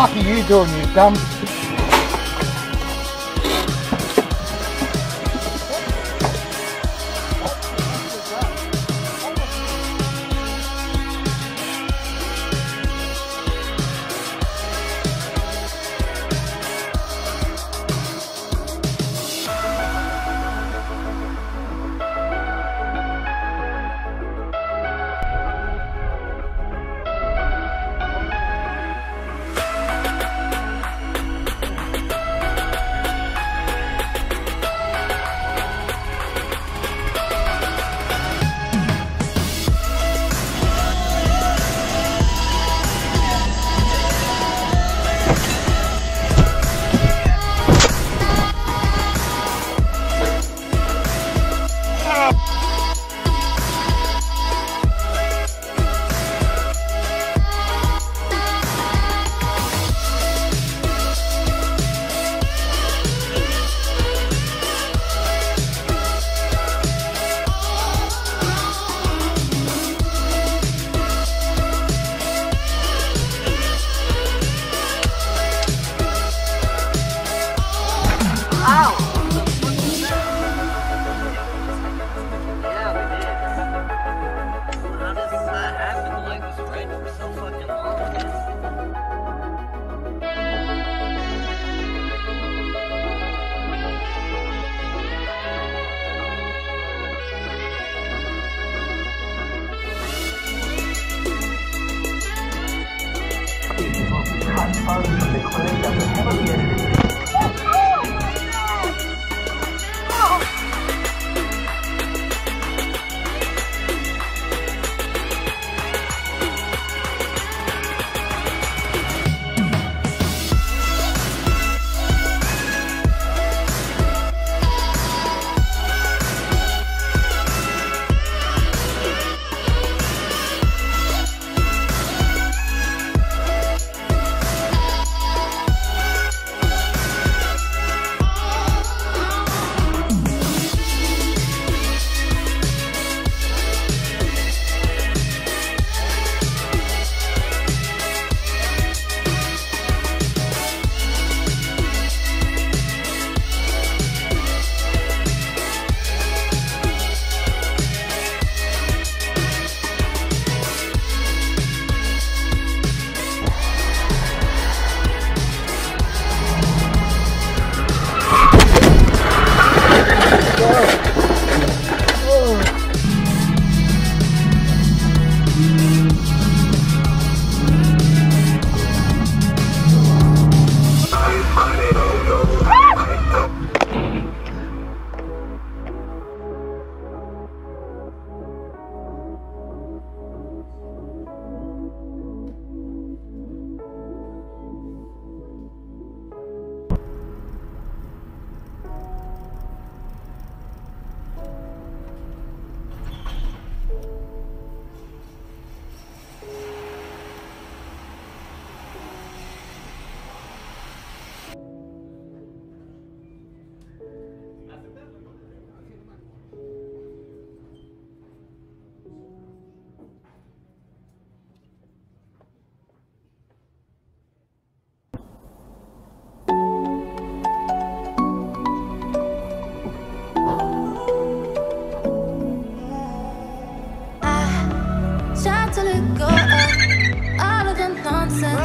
fuck are you doing, you dumb funds from the clinic that were heavily edited.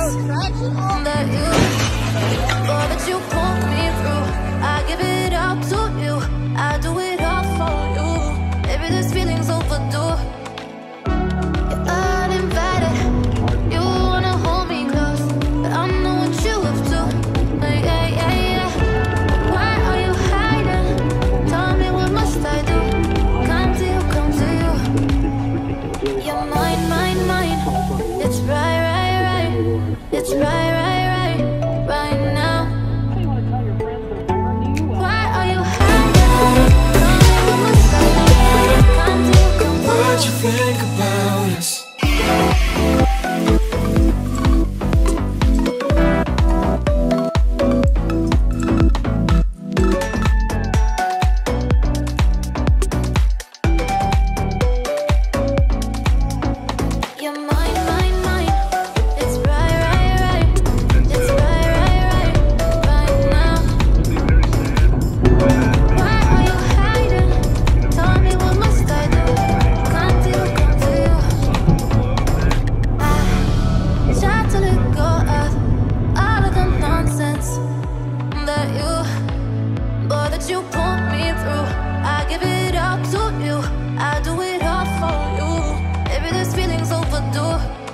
That you, but you you put me through. I give it all to you. I do it all for you. Maybe this feeling's overdue.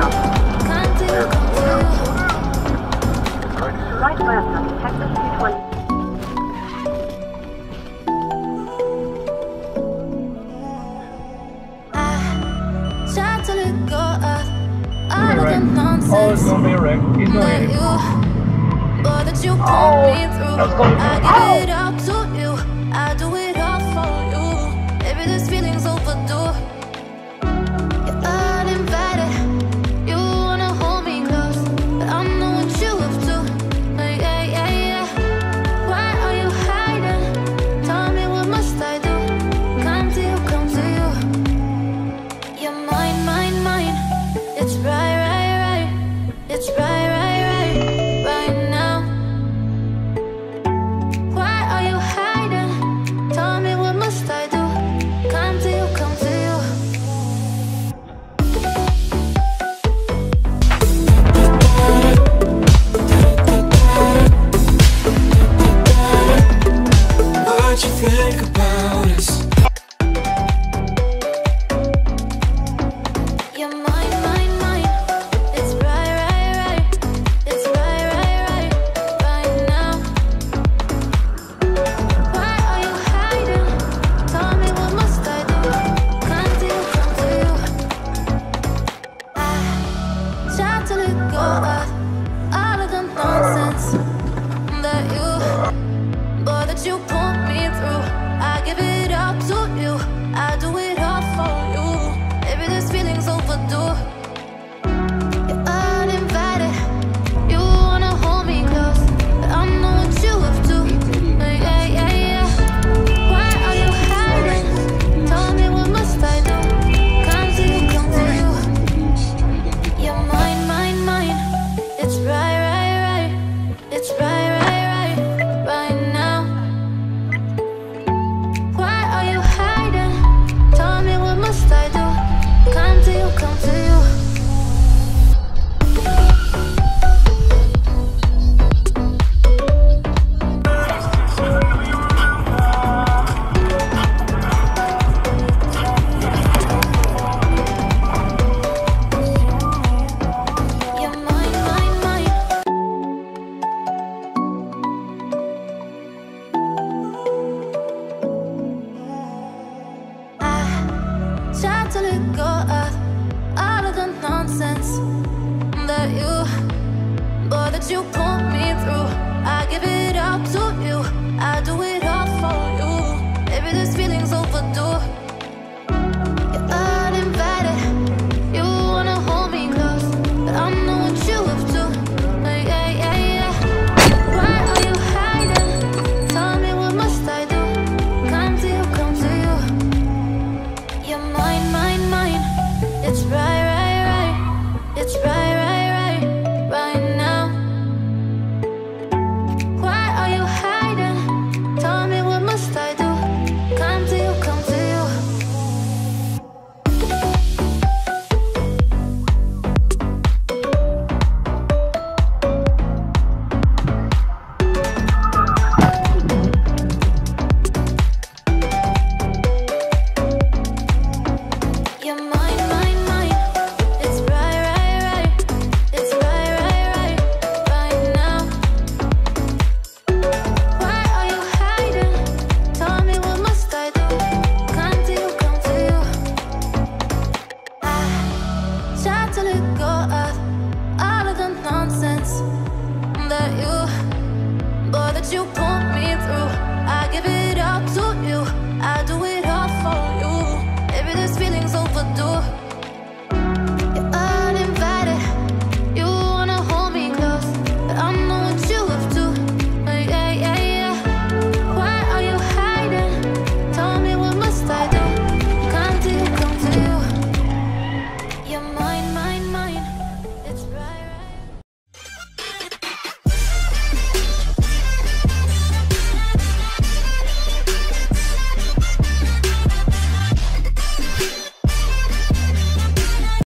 south. Right west on Texas to go. Oh, it's gonna be a wreck. It's oh, gonna be a wreck. you. Oh, gonna 从此